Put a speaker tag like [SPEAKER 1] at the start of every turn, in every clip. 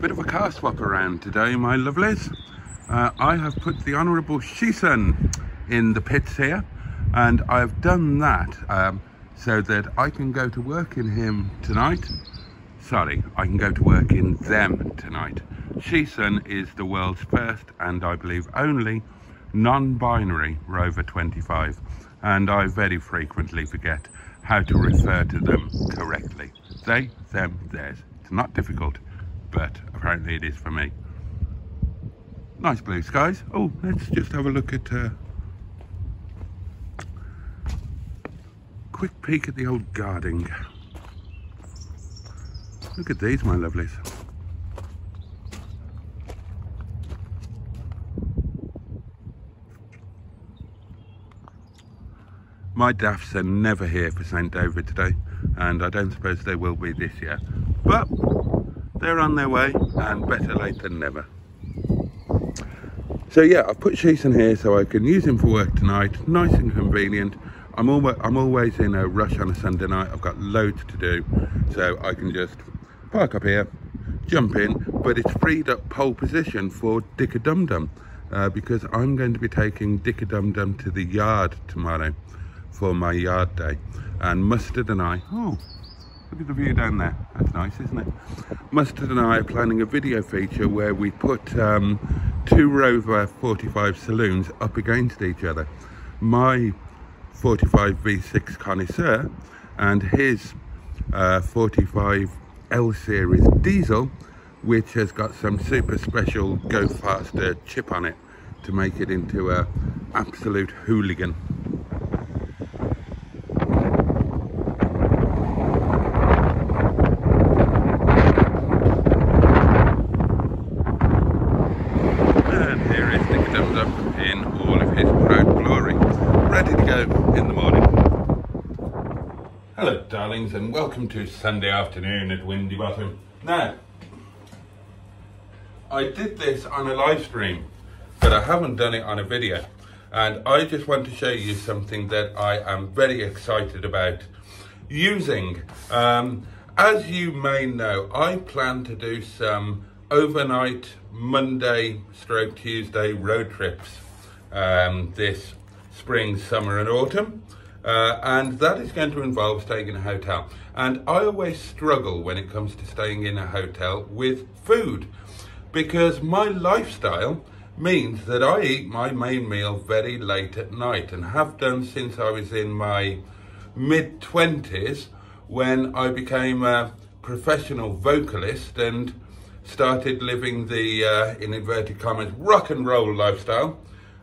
[SPEAKER 1] Bit of a car swap around today, my lovelies. Uh, I have put the Honourable Sheeson in the pits here, and I've done that um, so that I can go to work in him tonight. Sorry, I can go to work in them tonight. Sheeson is the world's first and I believe only non-binary Rover 25 and I very frequently forget how to refer to them correctly. They, them, theirs. It's not difficult, but apparently it is for me. Nice blue skies. Oh, let's just have a look at uh, quick peek at the old guarding. Look at these, my lovelies. My daffs are never here for St David today, and I don't suppose they will be this year. But they're on their way, and better late than never. So yeah, I've put Sheeson here so I can use him for work tonight. Nice and convenient. I'm always, I'm always in a rush on a Sunday night. I've got loads to do, so I can just park up here, jump in, but it's freed up pole position for Dicker Dum Dum uh, because I'm going to be taking Dicker Dum Dum to the yard tomorrow for my yard day. And Mustard and I, oh, look at the view down there. That's nice, isn't it? Mustard and I are planning a video feature where we put um, two Rover 45 saloons up against each other. My 45 V6 connoisseur and his uh, 45 L series diesel which has got some super special go faster chip on it to make it into a absolute hooligan Hello darlings and welcome to Sunday afternoon at Windy Bottom. Now, I did this on a live stream, but I haven't done it on a video. And I just want to show you something that I am very excited about using. Um, as you may know, I plan to do some overnight Monday stroke Tuesday road trips um, this spring, summer and autumn. Uh, and that is going to involve staying in a hotel. And I always struggle when it comes to staying in a hotel with food because my lifestyle means that I eat my main meal very late at night and have done since I was in my mid 20s when I became a professional vocalist and started living the, uh, in inverted commas, rock and roll lifestyle.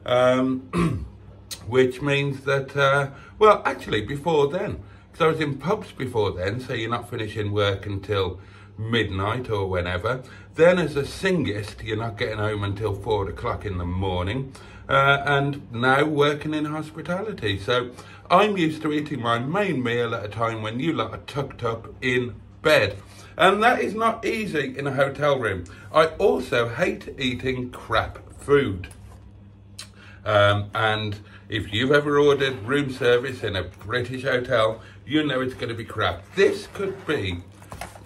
[SPEAKER 1] Um, which means that, uh, well, actually before then, because I was in pubs before then, so you're not finishing work until midnight or whenever. Then as a singist, you're not getting home until four o'clock in the morning. Uh, and now working in hospitality. So I'm used to eating my main meal at a time when you lot are tucked up in bed. And that is not easy in a hotel room. I also hate eating crap food. Um, and if you've ever ordered room service in a British hotel, you know it's going to be crap. This could be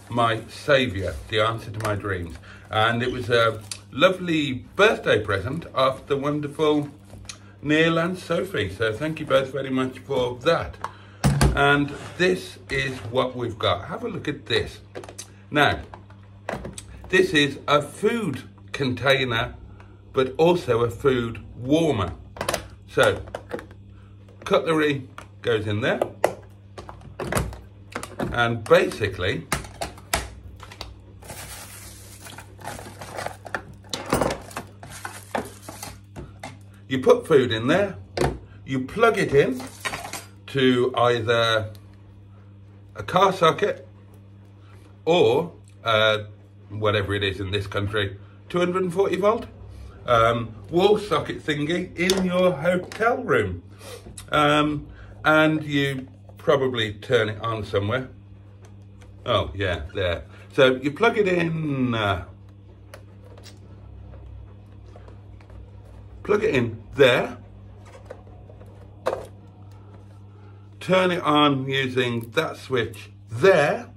[SPEAKER 1] my saviour, the answer to my dreams. And it was a lovely birthday present of the wonderful Neil and Sophie. So thank you both very much for that. And this is what we've got. Have a look at this. Now, this is a food container, but also a food warmer. So, cutlery goes in there. And basically, you put food in there, you plug it in to either a car socket or uh, whatever it is in this country, 240 volt um, wall socket thingy in your hotel room. Um, and you probably turn it on somewhere. Oh, yeah, there. So you plug it in, uh, plug it in there, turn it on using that switch there,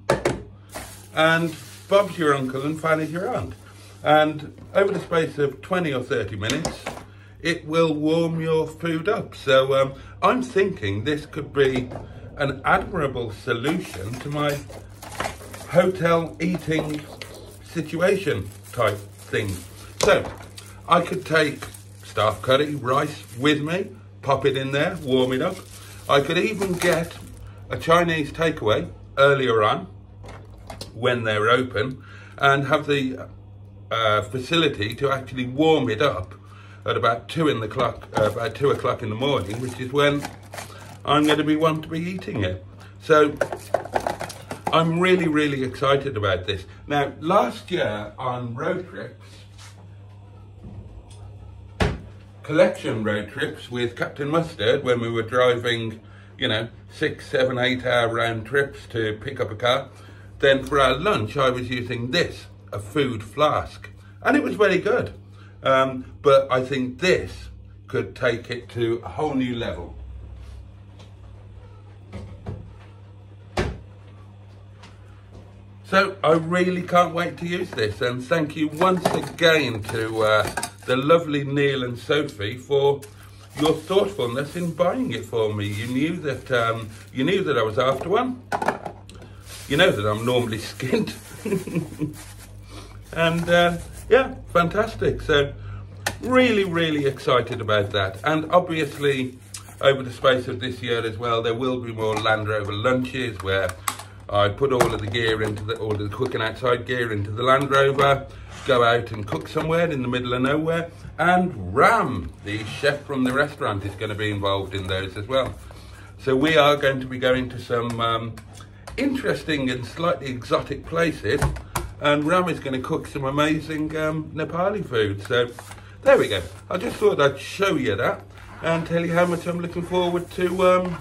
[SPEAKER 1] and Bob's your uncle and Fanny's your aunt. And over the space of 20 or 30 minutes, it will warm your food up. So um, I'm thinking this could be an admirable solution to my hotel eating situation type thing. So I could take staff curry rice with me, pop it in there, warm it up. I could even get a Chinese takeaway earlier on when they're open and have the uh, facility to actually warm it up at about two in the clock, uh, about two o'clock in the morning, which is when I'm going to be one to be eating it. So I'm really, really excited about this. Now, last year on road trips, collection road trips with Captain Mustard, when we were driving, you know, six, seven, eight hour round trips to pick up a car, then for our lunch, I was using this, a food flask. And it was very good. Um, but I think this could take it to a whole new level. So I really can't wait to use this and thank you once again to uh, the lovely Neil and Sophie for your thoughtfulness in buying it for me. You knew that um, you knew that I was after one. You know that I'm normally skint. and uh, yeah, fantastic. So really, really excited about that. And obviously over the space of this year as well, there will be more Land Rover lunches where I put all of the gear into the, all of the cooking outside gear into the Land Rover, go out and cook somewhere in the middle of nowhere, and Ram, the chef from the restaurant, is going to be involved in those as well. So we are going to be going to some um, interesting and slightly exotic places, and Ram is going to cook some amazing um, Nepali food. So there we go. I just thought I'd show you that and tell you how much I'm looking forward to um,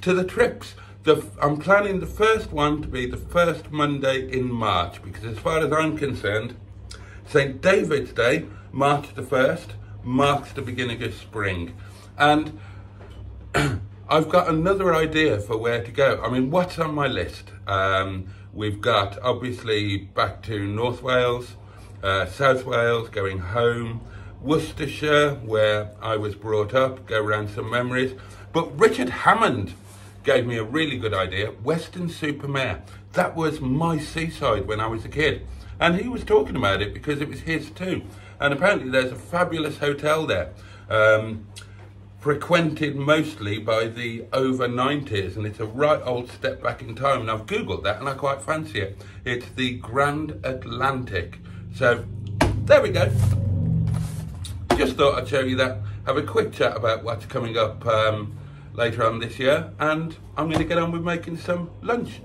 [SPEAKER 1] to the trips. The, I'm planning the first one to be the first Monday in March because as far as I'm concerned, St. David's Day, March the 1st, marks the beginning of spring. And I've got another idea for where to go. I mean, what's on my list? Um, we've got obviously back to North Wales, uh, South Wales, going home, Worcestershire, where I was brought up, go around some memories. But Richard Hammond gave me a really good idea. Weston-super-Mare. That was my seaside when I was a kid. And he was talking about it because it was his too. And apparently there's a fabulous hotel there. Um, frequented mostly by the over 90s and it's a right old step back in time and I've googled that and I quite fancy it. It's the Grand Atlantic. So there we go. Just thought I'd show you that. Have a quick chat about what's coming up um, later on this year and I'm going to get on with making some lunch.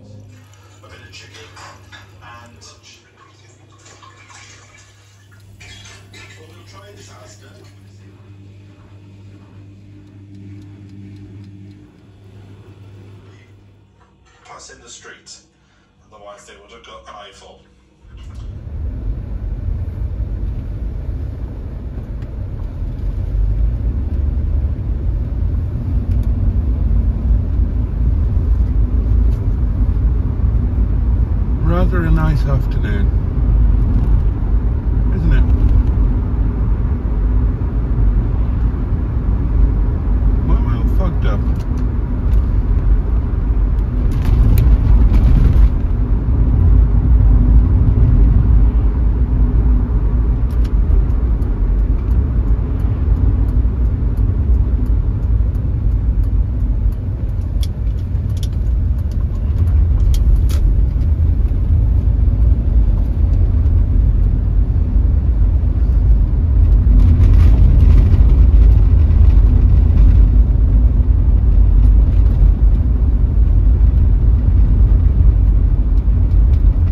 [SPEAKER 2] In the street, otherwise they would have got an eyeful.
[SPEAKER 1] rather a nice afternoon, isn't it? Well, well, fogged up.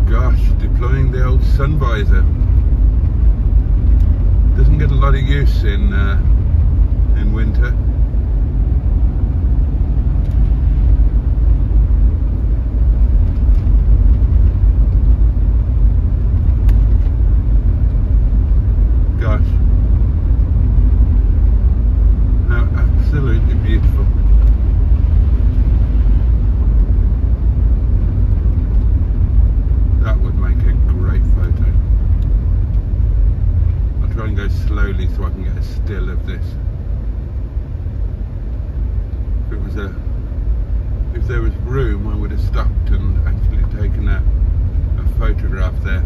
[SPEAKER 1] Gosh, deploying the old sun visor. Doesn't get a lot of use in uh, in winter. Gosh. How absolutely beautiful. That would make a great photo. so I can get a still of this. If it was a, if there was room, I would have stopped and actually taken a, a photograph there.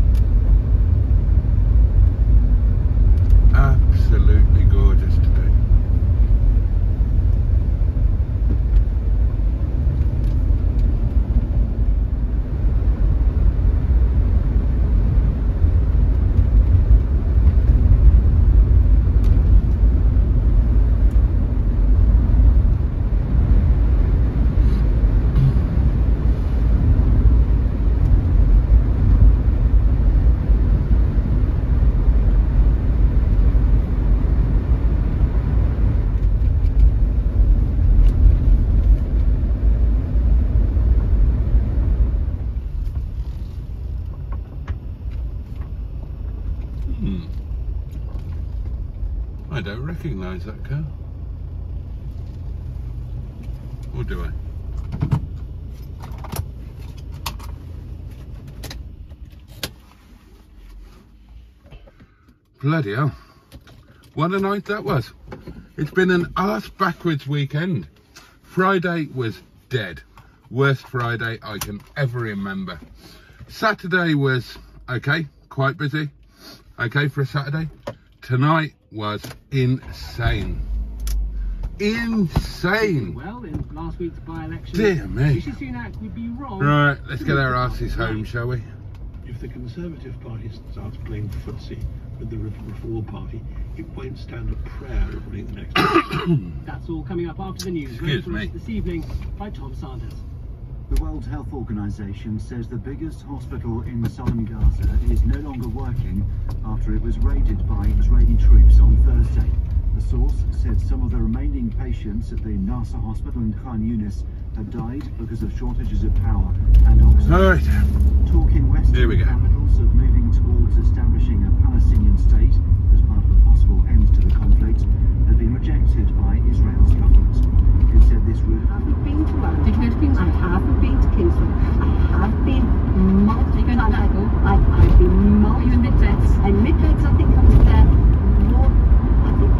[SPEAKER 1] Absolutely gorgeous today. Hmm. I don't recognise that car. Or do I? Bloody hell. What a night that was. It's been an arse backwards weekend. Friday was dead. Worst Friday I can ever remember. Saturday was okay, quite busy. Okay for a Saturday. Tonight was insane. Insane.
[SPEAKER 3] Well, in last week's by-election,
[SPEAKER 1] Dear me.
[SPEAKER 3] Rishi Sunak would be wrong.
[SPEAKER 1] Right, let's get our asses home, shall we?
[SPEAKER 4] If the Conservative Party starts playing footsie with the Reform Party, it won't stand a prayer of winning the next.
[SPEAKER 3] That's all coming up after the news.
[SPEAKER 1] Excuse
[SPEAKER 3] Read for us
[SPEAKER 1] me.
[SPEAKER 3] This evening by Tom Sanders.
[SPEAKER 5] The World Health Organization says the biggest hospital in southern Gaza is no longer working after it was raided by Israeli troops on Thursday. The source said some of the remaining patients at the Nasser hospital in Khan Yunis had died because of shortages of power and oxygen.
[SPEAKER 1] All right.
[SPEAKER 5] Talk in Western
[SPEAKER 1] Here we go.
[SPEAKER 5] capitals of moving towards establishing a Palestinian state as part of a possible end to the conflict has been rejected by Israel's government. It said this would
[SPEAKER 6] I haven't been to London. I haven't been to Kingston. I have been multiple times. I've, I've been multiple.
[SPEAKER 7] you in Midlands?
[SPEAKER 6] And Midlands, I think I was there more, I think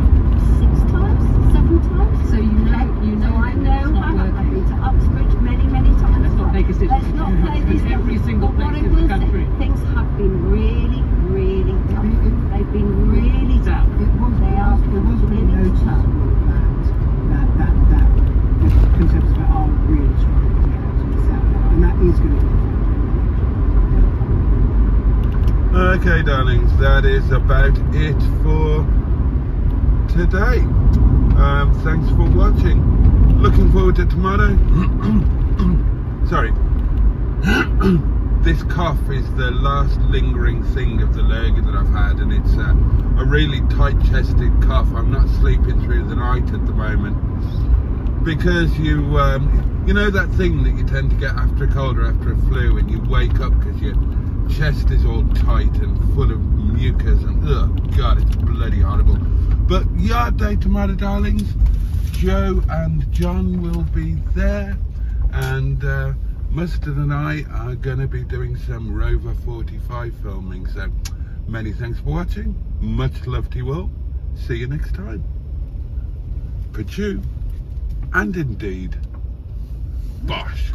[SPEAKER 6] six times, seven times.
[SPEAKER 7] So you know-
[SPEAKER 6] Okay,
[SPEAKER 7] you know
[SPEAKER 6] So I
[SPEAKER 7] that
[SPEAKER 6] know.
[SPEAKER 7] it's not
[SPEAKER 6] I've, I've
[SPEAKER 7] working.
[SPEAKER 6] been to Uxbridge many, many times.
[SPEAKER 3] Let's not make a
[SPEAKER 6] Let's
[SPEAKER 3] decision.
[SPEAKER 6] not play this.
[SPEAKER 3] Every single
[SPEAKER 6] but what
[SPEAKER 3] place
[SPEAKER 6] I
[SPEAKER 3] in the
[SPEAKER 6] will say,
[SPEAKER 3] country.
[SPEAKER 6] Things have been really, really tough. They've been really tough.
[SPEAKER 3] Tough.
[SPEAKER 8] It was,
[SPEAKER 6] They are
[SPEAKER 8] it was really
[SPEAKER 6] really
[SPEAKER 8] noticeable
[SPEAKER 6] tough.
[SPEAKER 8] that, that, that, that the Conservatives are really struggling to get out of this out there. And that is going to be
[SPEAKER 1] Okay, darlings, that is about it for today. Um, thanks for watching. Looking forward to tomorrow. Sorry. this cough is the last lingering thing of the lurgy that I've had, and it's uh, a really tight-chested cough. I'm not sleeping through the night at the moment because you um, you know that thing that you tend to get after a cold or after a flu and you wake up because your chest is all tight and full of mucus and oh god it's bloody horrible. But yard day tomorrow darlings joe and john will be there and uh, mustard and i are going to be doing some rover 45 filming so many thanks for watching. Much love to you all. See you next time. Pachoo and indeed, bosh.